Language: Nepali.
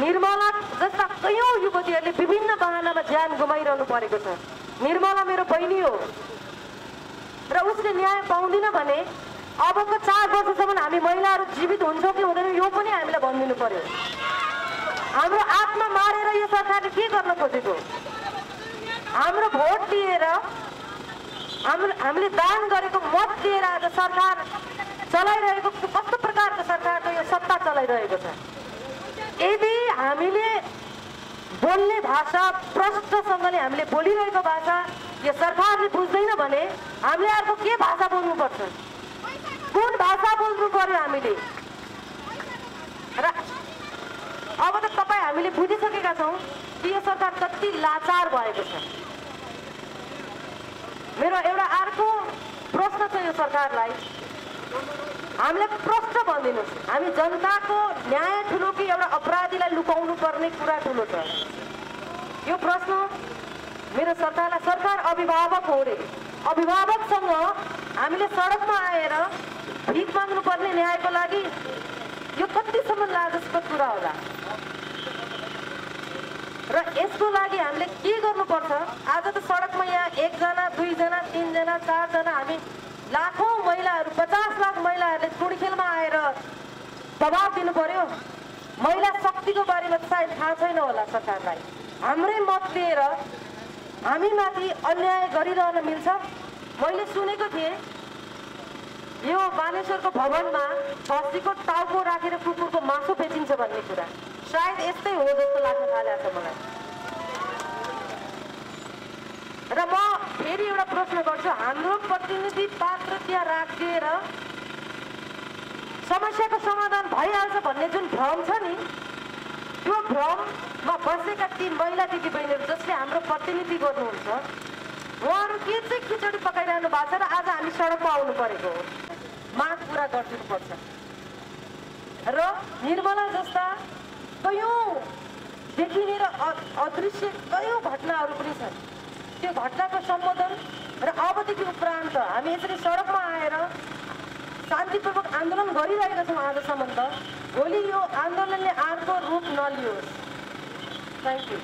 निर्मला जस्ता कैयौँ युवतीहरूले विभिन्न बहानामा ज्यान गुमाइरहनु परेको छ। निर्मला मेरो बहिनी हो। र उसले न्याय पाउँदिन भने अबको चार वर्षसम्म हामी महिलाहरू जीवित हुन्छौँ कि हुँदैनौँ यो पनि हामीलाई भनिदिनु पर्यो। हाम्रो आत्मा मारेर यो सरकारले के गर्न खोजेको? हाम्रो भोट दिएर हाम्रो हामीले दान गरेको मत दिएर आज सरकार चलाइरहेको कस्तो प्रकारको सरकारको यो सत्ता चलाइरहेको छ? यदि हामीले बोल्ने भाषा प्रष्टसँगले हामीले बोलिरहेको भाषा यो सरकारले बुझ्दैन भने हामीले अर्को के भाषा बोल्नुपर्छ? कुन भाषा बोल्नु पर्यो हामीले? र अब त तपाईँ हामीले बुझिसकेका छौँ कि यो सरकार कति लाचार भएको छ। मेरो एउटा अर्को प्रश्न छ यो सरकारलाई। हामीलाई प्रश्न भनिदिनुहोस्। हामी जनताको न्याय ठुलो कि एउटा अपराधीलाई लुकाउनु पर्ने कुरा ठुलो छ। यो प्रश्न मेरो सरकारलाई सरकार अभिभावक हो रे। अभिभावकसँग हामीले सडकमा आएर भिख माग्नुपर्ने न्यायको लागि यो कतिसम्म लाजस्पद कुरा होला? र यसको लागि हामीले के गर्नुपर्छ? आज त सडकमा यहाँ एकजना दुईजना तिनजना चारजना हामी लाखौँ महिलाहरू पचास लाख महिलाहरूले टुडी खेलमा आएर दबाब दिनु पर्यो। महिला शक्तिको बारेमा सायद थाहा छैन होला सरकारलाई। हाम्रै मत लिएर हामीमाथि अन्याय गरिरहन मिल्छ। मैले सुनेको थिएँ यो बानेश्वरको भवनमा खसीको टाउको राखेर कुकुरको मासु बेचिन्छ भन्ने कुरा। सायद यस्तै हो जस्तो लाग्न थालेको छ मलाई। र म फेरि एउटा प्रश्न गर्छु हाम्रो प्रतिनिधि पात्र त्यहाँ राखिदिएर समस्याको समाधान भइहाल्छ भन्ने जुन भ्रम छ नि त्यो भ्रममा बसेका ती महिला दिदीबहिनीहरू जसले हाम्रो प्रतिनिधि गर्नुहुन्छ उहाँहरू के चाहिँ खिचडी पकाइरहनु भएको छ र आज हामी सडकमा आउनु परेको हो? माग पुरा गरिदिनुपर्छ र निर्मला जस्ता कयौँ देखिने र अदृश्य कयौँ घटनाहरू पनि छन्। त्यो घटनाको सम्बोधन र अबदेखि उपरान्त हामी यसरी सडकमा आएर शान्तिपूर्वक आन्दोलन गरिरहेका छौँ आजसम्म त भोलि यो आन्दोलनले अर्को रूप नलियोस्। Thank you